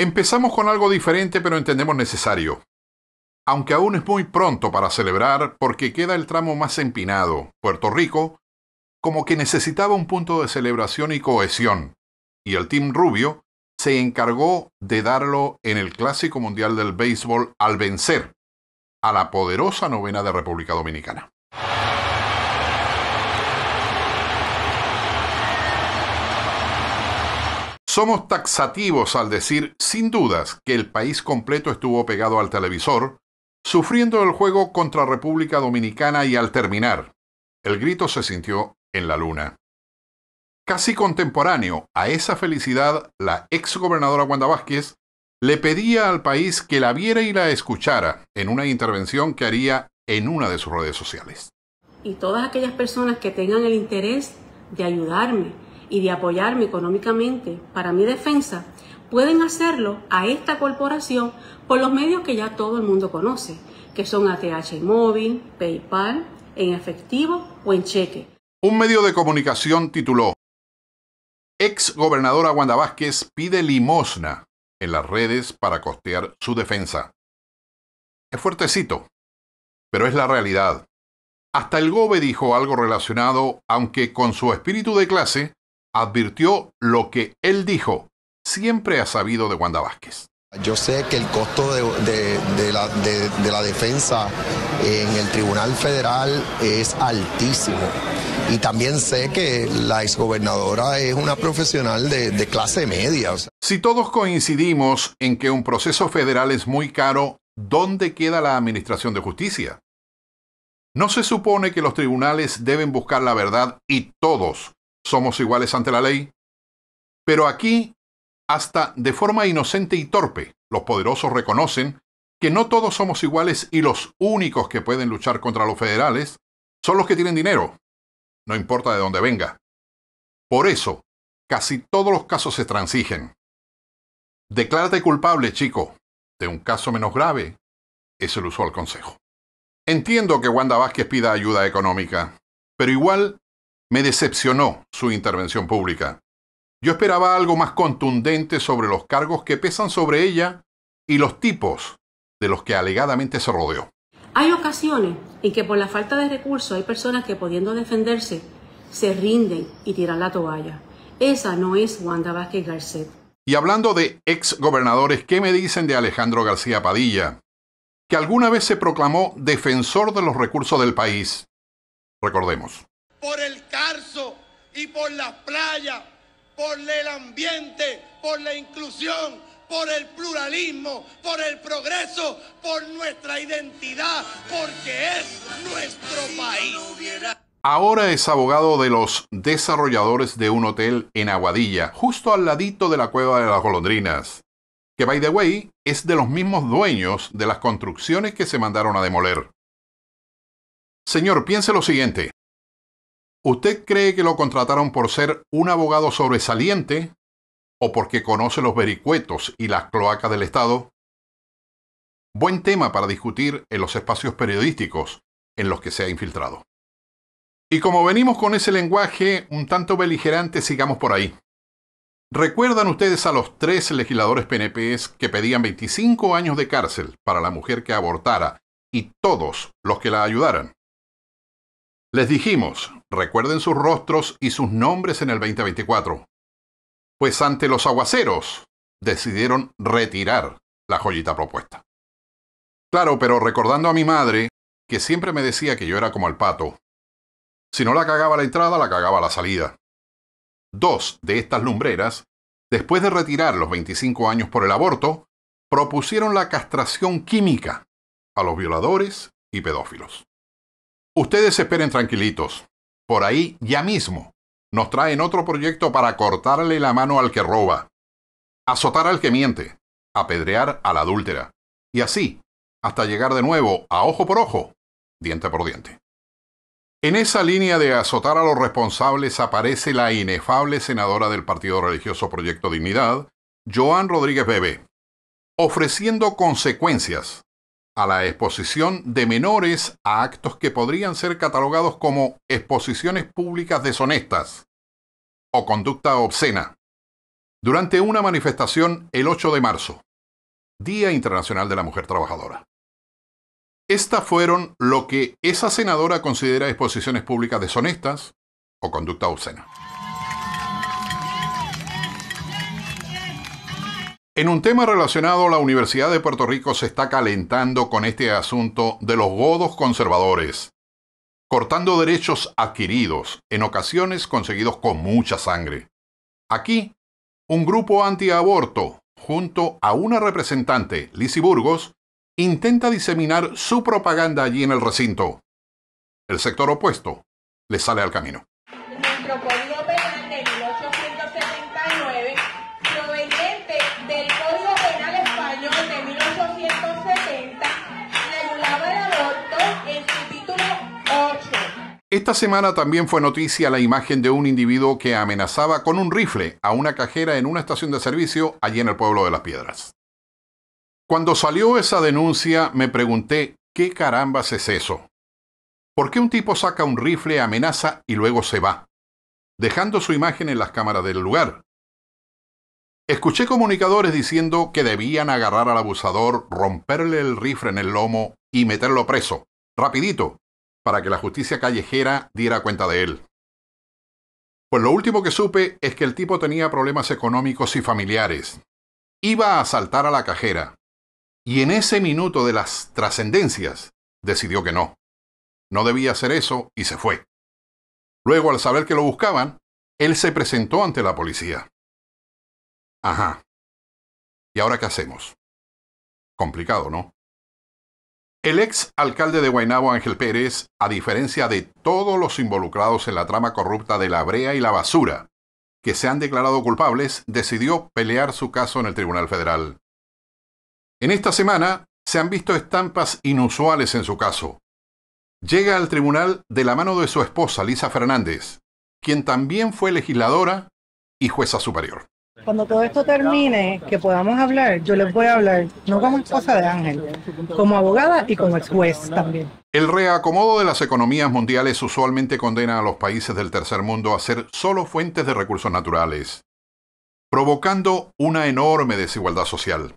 Empezamos con algo diferente pero entendemos necesario. Aunque aún es muy pronto para celebrar porque queda el tramo más empinado, Puerto Rico, como que necesitaba un punto de celebración y cohesión, y el Team Rubio se encargó de darlo en el Clásico Mundial del Béisbol al vencer a la poderosa novena de República Dominicana. Somos taxativos al decir, sin dudas, que el país completo estuvo pegado al televisor, sufriendo el juego contra República Dominicana y al terminar, el grito se sintió en la luna. Casi contemporáneo a esa felicidad, la ex gobernadora Wanda Vázquez le pedía al país que la viera y la escuchara en una intervención que haría en una de sus redes sociales. Y todas aquellas personas que tengan el interés de ayudarme y de apoyarme económicamente para mi defensa, pueden hacerlo a esta corporación por los medios que ya todo el mundo conoce, que son ATH Móvil, PayPal, en efectivo o en cheque. Un medio de comunicación tituló Ex gobernadora Wanda Vázquez pide limosna en las redes para costear su defensa. Es fuertecito, pero es la realidad. Hasta el GOBE dijo algo relacionado, aunque con su espíritu de clase, advirtió lo que él dijo, siempre ha sabido de Wanda Vázquez. Yo sé que el costo de, la, de, la, defensa en el Tribunal Federal es altísimo. Y también sé que la exgobernadora es una profesional de, clase media. Si todos coincidimos en que un proceso federal es muy caro, ¿dónde queda la Administración de Justicia? ¿No se supone que los tribunales deben buscar la verdad y todos somos iguales ante la ley? Pero aquí hasta de forma inocente y torpe, los poderosos reconocen que no todos somos iguales y los únicos que pueden luchar contra los federales son los que tienen dinero, no importa de dónde venga. Por eso, casi todos los casos se transigen. Declárate culpable, chico, de un caso menos grave, es el usual consejo. Entiendo que Wanda Vázquez pida ayuda económica, pero igual me decepcionó su intervención pública. Yo esperaba algo más contundente sobre los cargos que pesan sobre ella y los tipos de los que alegadamente se rodeó. Hay ocasiones en que por la falta de recursos hay personas que pudiendo defenderse se rinden y tiran la toalla. Esa no es Wanda Vázquez Garcet. Y hablando de ex gobernadores, ¿qué me dicen de Alejandro García Padilla? Que alguna vez se proclamó defensor de los recursos del país. Recordemos. Por el Carso y por las playas por el ambiente, por la inclusión, por el pluralismo, por el progreso, por nuestra identidad, porque es nuestro país. Ahora es abogado de los desarrolladores de un hotel en Aguadilla, justo al ladito de la cueva de las golondrinas, que by the way es de los mismos dueños de las construcciones que se mandaron a demoler. Señor, piense lo siguiente. ¿Usted cree que lo contrataron por ser un abogado sobresaliente o porque conoce los vericuetos y las cloacas del Estado? Buen tema para discutir en los espacios periodísticos en los que se ha infiltrado. Y como venimos con ese lenguaje un tanto beligerante, sigamos por ahí. ¿Recuerdan ustedes a los tres legisladores PNPs que pedían 25 años de cárcel para la mujer que abortara y todos los que la ayudaran? Les dijimos, recuerden sus rostros y sus nombres en el 2024. Pues ante los aguaceros, decidieron retirar la joyita propuesta. Claro, pero recordando a mi madre, que siempre me decía que yo era como el pato. Si no la cagaba la entrada, la cagaba la salida. Dos de estas lumbreras, después de retirar los 25 años por el aborto, propusieron la castración química a los violadores y pedófilos. Ustedes esperen tranquilitos. Por ahí, ya mismo, nos traen otro proyecto para cortarle la mano al que roba, azotar al que miente, apedrear a la adúltera, y así, hasta llegar de nuevo a ojo por ojo, diente por diente. En esa línea de azotar a los responsables aparece la inefable senadora del Partido Religioso Proyecto Dignidad, Joan Rodríguez Bebe, ofreciendo consecuencias a la exposición de menores a actos que podrían ser catalogados como exposiciones públicas deshonestas o conducta obscena. durante una manifestación el 8 de marzo, Día Internacional de la Mujer Trabajadora. Estas fueron lo que esa senadora considera exposiciones públicas deshonestas o conducta obscena. En un tema relacionado, la Universidad de Puerto Rico se está calentando con este asunto de los godos conservadores, cortando derechos adquiridos, en ocasiones conseguidos con mucha sangre. Aquí, un grupo antiaborto, junto a una representante, Lizzie Burgos, intenta diseminar su propaganda allí en el recinto. El sector opuesto le sale al camino. Esta semana también fue noticia la imagen de un individuo que amenazaba con un rifle a una cajera en una estación de servicio allí en el pueblo de Las Piedras. Cuando salió esa denuncia me pregunté, ¿qué carambas es eso? ¿Por qué un tipo saca un rifle, amenaza y luego se va, dejando su imagen en las cámaras del lugar? Escuché comunicadores diciendo que debían agarrar al abusador, romperle el rifle en el lomo y meterlo preso, rapidito, para que la justicia callejera diera cuenta de él. Pues lo último que supe es que el tipo tenía problemas económicos y familiares. Iba a asaltar a la cajera, y en ese minuto de las trascendencias decidió que no. No debía hacer eso y se fue. Luego, al saber que lo buscaban, él se presentó ante la policía. Ajá. ¿Y ahora qué hacemos? Complicado, ¿no? El ex alcalde de Guaynabo, Ángel Pérez, a diferencia de todos los involucrados en la trama corrupta de la brea y la basura, que se han declarado culpables, decidió pelear su caso en el Tribunal Federal. En esta semana se han visto estampas inusuales en su caso. Llega al tribunal de la mano de su esposa, Lisa Fernández, quien también fue legisladora y jueza superior. Cuando todo esto termine, que podamos hablar, yo les voy a hablar, no como esposa de Ángel, como abogada y como ex juez también. El reacomodo de las economías mundiales usualmente condena a los países del tercer mundo a ser solo fuentes de recursos naturales, provocando una enorme desigualdad social.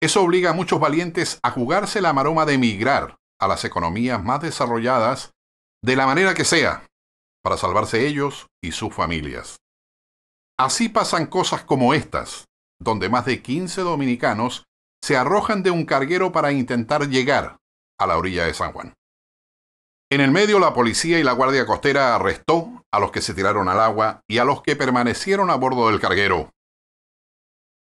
Eso obliga a muchos valientes a jugarse la maroma de emigrar a las economías más desarrolladas de la manera que sea, para salvarse ellos y sus familias. Así pasan cosas como estas, donde más de 15 dominicanos se arrojan de un carguero para intentar llegar a la orilla de San Juan. En el medio la policía y la Guardia Costera arrestó a los que se tiraron al agua y a los que permanecieron a bordo del carguero.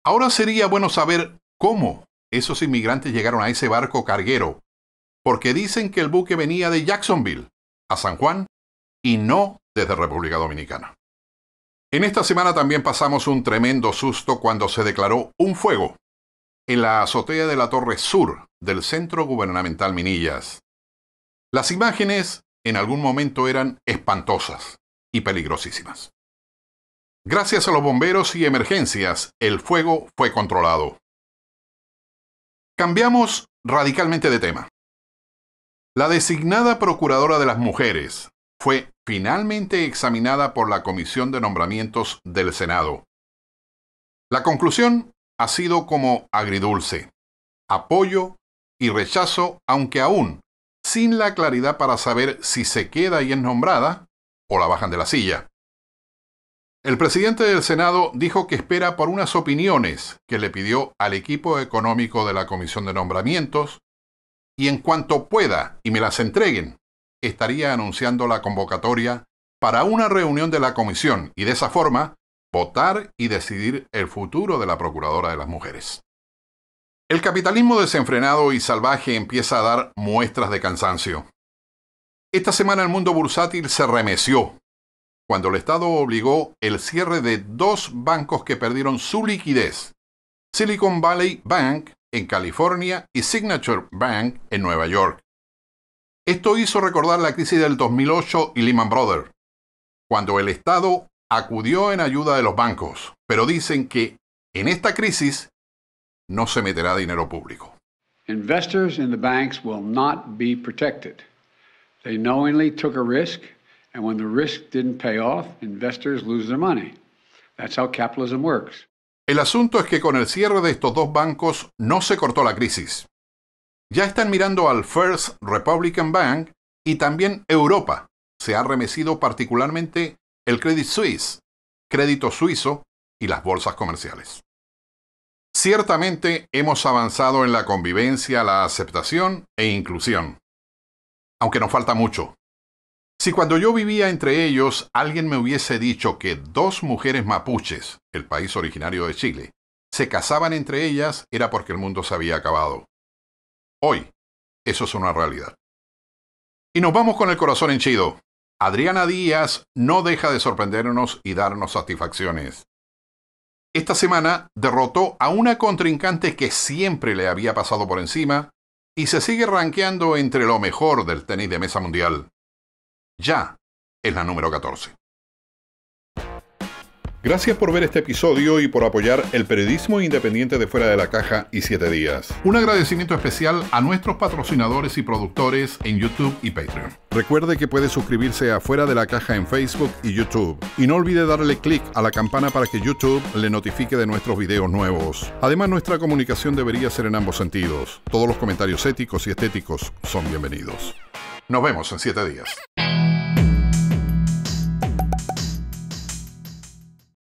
Ahora sería bueno saber cómo esos inmigrantes llegaron a ese barco carguero, porque dicen que el buque venía de Jacksonville a San Juan y no desde República Dominicana. En esta semana también pasamos un tremendo susto cuando se declaró un fuego en la azotea de la Torre Sur del Centro Gubernamental Minillas. Las imágenes en algún momento eran espantosas y peligrosísimas. Gracias a los bomberos y emergencias, el fuego fue controlado. Cambiamos radicalmente de tema. La designada Procuradora de las Mujeres fue finalmente examinada por la Comisión de Nombramientos del Senado. La conclusión ha sido como agridulce, apoyo y rechazo, aunque aún sin la claridad para saber si se queda y es nombrada o la bajan de la silla. El presidente del Senado dijo que espera por unas opiniones que le pidió al equipo económico de la Comisión de Nombramientos y en cuanto pueda y me las entreguen, estaría anunciando la convocatoria para una reunión de la comisión y de esa forma votar y decidir el futuro de la Procuradora de las Mujeres. El capitalismo desenfrenado y salvaje empieza a dar muestras de cansancio. Esta semana el mundo bursátil se remeció cuando el Estado obligó el cierre de dos bancos que perdieron su liquidez, Silicon Valley Bank en California y Signature Bank en Nueva York. Esto hizo recordar la crisis del 2008 y Lehman Brothers, cuando el Estado acudió en ayuda de los bancos, pero dicen que en esta crisis no se meterá dinero público. Investors in the banks will not be protected. They knowingly took a risk and when the risk didn't pay off, investors lose their money. That's how capitalism works. El asunto es que con el cierre de estos dos bancos no se cortó la crisis. Ya están mirando al First Republican Bank y también Europa. Se ha remecido particularmente el Credit Suisse, crédito suizo y las bolsas comerciales. Ciertamente hemos avanzado en la convivencia, la aceptación e inclusión. Aunque nos falta mucho. Si cuando yo vivía entre ellos alguien me hubiese dicho que dos mujeres mapuches, el país originario de Chile, se casaban entre ellas era porque el mundo se había acabado. Hoy, eso es una realidad. Y nos vamos con el corazón henchido. Adriana Díaz no deja de sorprendernos y darnos satisfacciones. Esta semana derrotó a una contrincante que siempre le había pasado por encima y se sigue rankeando entre lo mejor del tenis de mesa mundial ya es la número 14. Gracias por ver este episodio y por apoyar el periodismo independiente de Fuera de la Caja y 7 Días. Un agradecimiento especial a nuestros patrocinadores y productores en YouTube y Patreon. Recuerde que puede suscribirse a Fuera de la Caja en Facebook y YouTube. Y no olvide darle clic a la campana para que YouTube le notifique de nuestros videos nuevos. Además, nuestra comunicación debería ser en ambos sentidos. Todos los comentarios éticos y estéticos son bienvenidos. Nos vemos en 7 días.